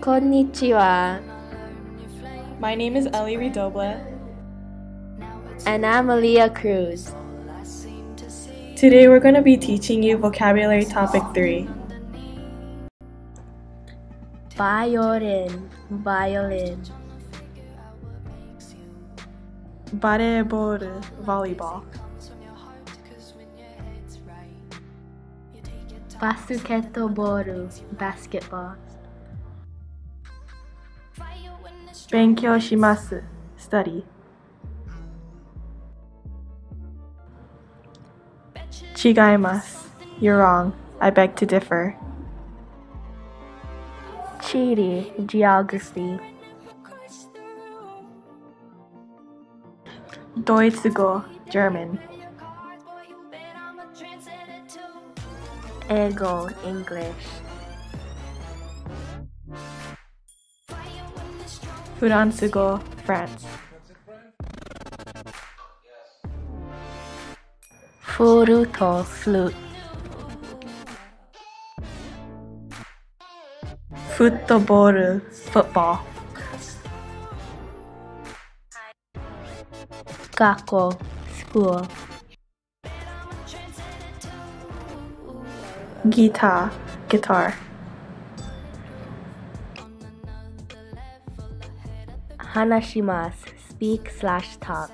Konnichiwa. My name is Ely Redoble. And I'm Aaliyah Cruz. Today we're going to be teaching you vocabulary topic 3. Violin, violin. Bareball, volleyball. Basketball, basketball. Benkyou shimasu, study. Chigaimasu, you're wrong. I beg to differ. Chiri, geography. Deutsche, German. Eigo, English. Furansugo, France. Furuto, flute. Football, football. Gakko, school. Guitar, guitar. Hanashimasu, speak slash talk.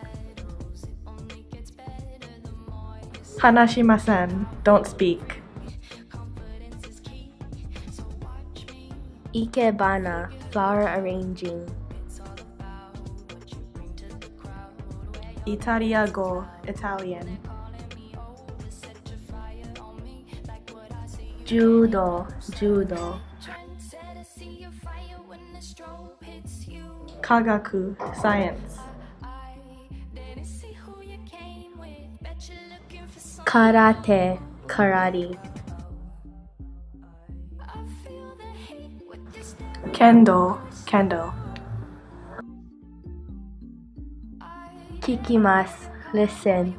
Hanashimasen, don't speak. Ikebana, flower arranging. Italiago, Italian. Judo, judo. Kagaku, science. Karate, karate. Kendo, kendo. Kikimasu, listen.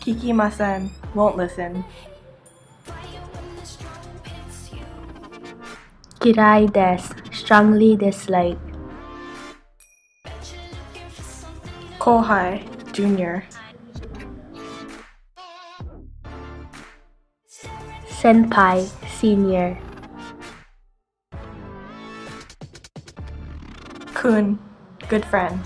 Kikimasen, won't listen. Kirai desu, strongly dislike. Kohai, junior. Senpai, senior. Kun, good friend.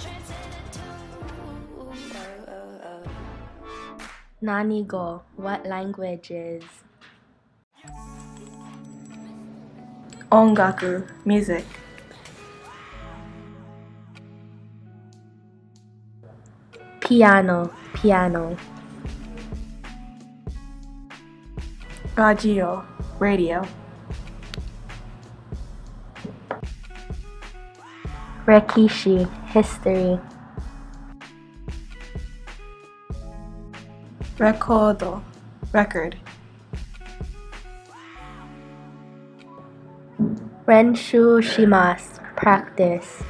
Nanigo, what language is? Ongaku, music. Piano, piano. Radio, radio. Rekishi, history. Recordo, record. Renshu shimasu, practice.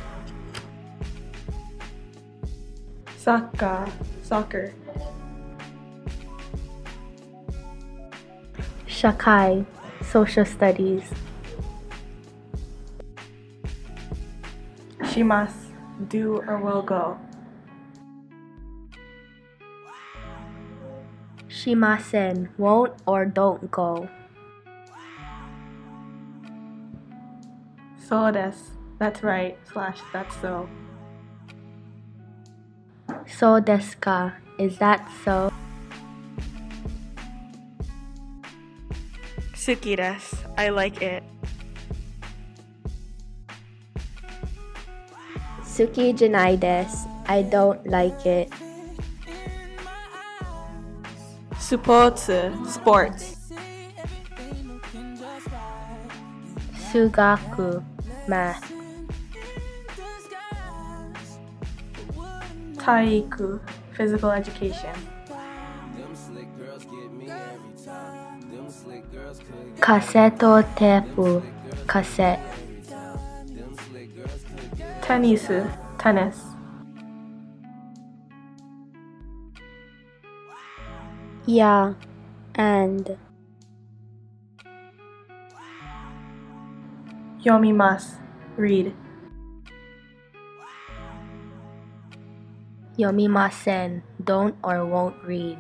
Saka, soccer. Shakai, social studies. Shimas, do or will go. Shimasen, won't or don't go. So des, that's right, slash that's so. So desu is that so? Suki des, I like it. Suki janai desu, I don't like it. Supotsu, sports. Sugaku, math. Taiku, physical education. Kaseto tepu, cassette. Tenisu, tennis. Yeah, and Yomimasu. Read. Yomimasen. Don't or won't read.